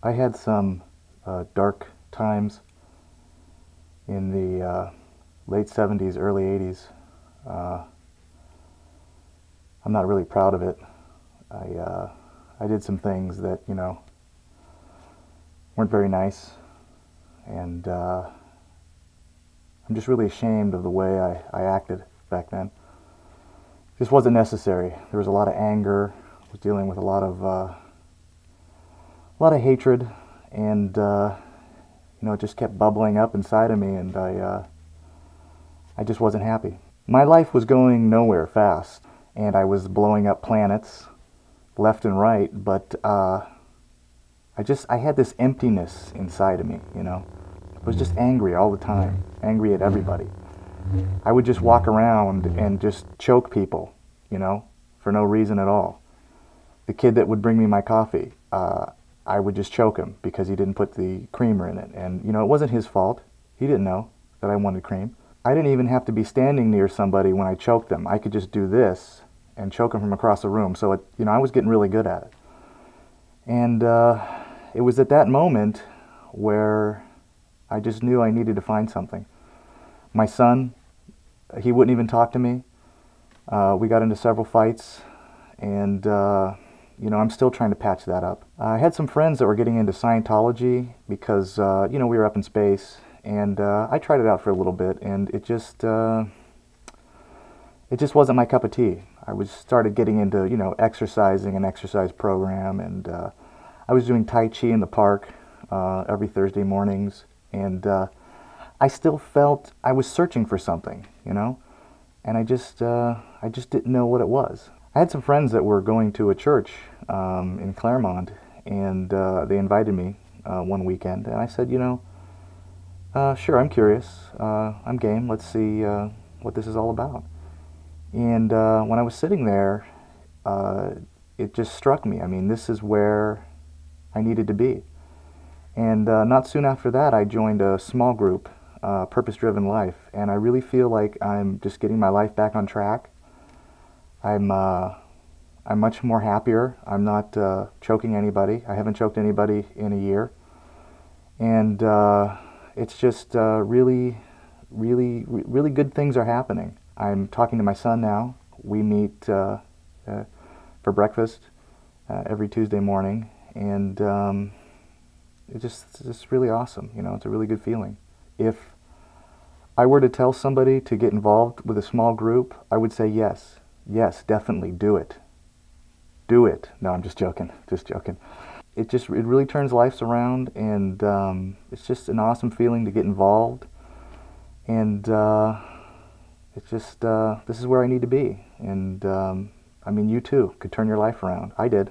I had some uh, dark times in the uh, late 70s, early 80s. Uh, I'm not really proud of it. I, uh, I did some things that, you know, weren't very nice. And uh, I'm just really ashamed of the way I, I acted back then. This wasn't necessary. There was a lot of anger. I was dealing with a lot of, uh, a lot of hatred. And, uh, you know, it just kept bubbling up inside of me. And I, uh, I just wasn't happy. My life was going nowhere fast. And I was blowing up planets left and right. But, uh, I just, I had this emptiness inside of me, you know. I was just angry all the time, angry at everybody. I would just walk around and just choke people, you know, for no reason at all. The kid that would bring me my coffee, uh, I would just choke him because he didn't put the creamer in it. And, you know, it wasn't his fault. He didn't know that I wanted cream. I didn't even have to be standing near somebody when I choked them. I could just do this and choke them from across the room. So, it, you know, I was getting really good at it. And, uh, it was at that moment where I just knew I needed to find something. My son, he wouldn't even talk to me. Uh, we got into several fights, and uh, you know I'm still trying to patch that up. I had some friends that were getting into Scientology because uh, you know we were up in space, and uh, I tried it out for a little bit, and it just uh, it just wasn't my cup of tea. I was started getting into you know exercising an exercise program and uh, I was doing Tai Chi in the park uh, every Thursday mornings, and uh, I still felt I was searching for something, you know, and I just I just didn't know what it was. I had some friends that were going to a church um, in Claremont, and uh, they invited me uh, one weekend, and I said, you know, uh, sure, I'm curious, I'm game. Let's see what this is all about. And when I was sitting there, it just struck me. I mean, this is where I needed to be. And uh, not soon after that, I joined a small group, uh, Purpose Driven Life, and I really feel like I'm just getting my life back on track. I'm uh, I'm much more happier. I'm not uh, choking anybody. I haven't choked anybody in a year, and uh, it's just uh, really, really, really good things are happening. I'm talking to my son now. We meet for breakfast every Tuesday morning, and um, it's just it's just really awesome. You know, it's a really good feeling. If I were to tell somebody to get involved with a small group, I would say yes, yes, definitely do it. Do it. No, I'm just joking. Just joking. It just it really turns lives around, and um, it's just an awesome feeling to get involved. And uh, it's just uh, this is where I need to be. And um, I mean, you too could turn your life around. I did.